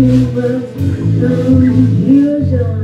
He was unusual.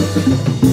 Música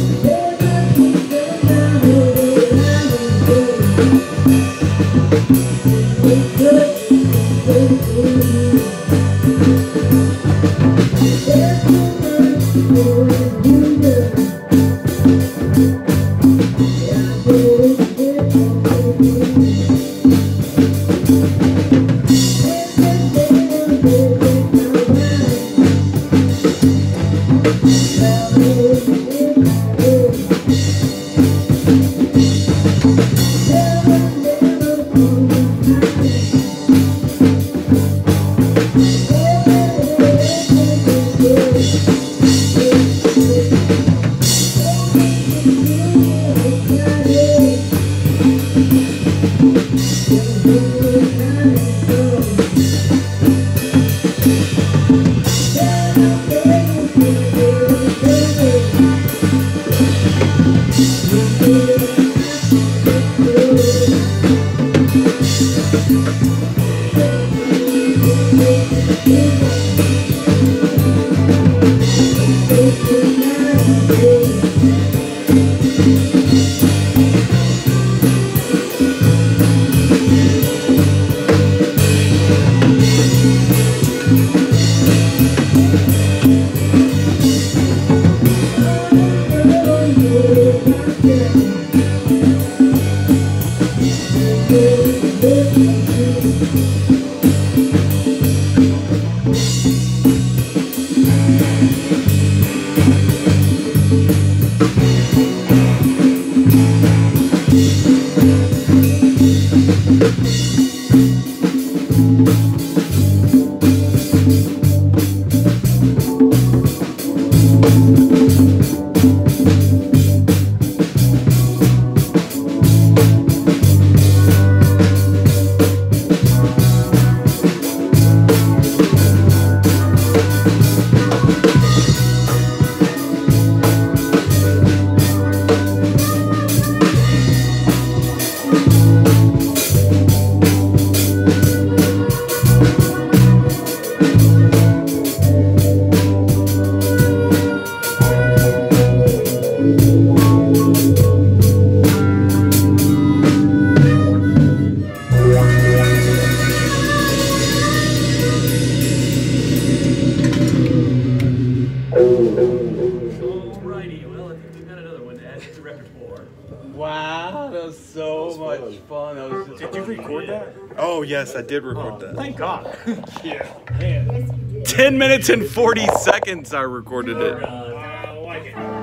Did you record that? Oh, yes, I did record oh, that. Thank God. yeah. Man. 10 minutes and 40 seconds I recorded it. Uh, I like it.